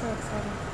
so exciting.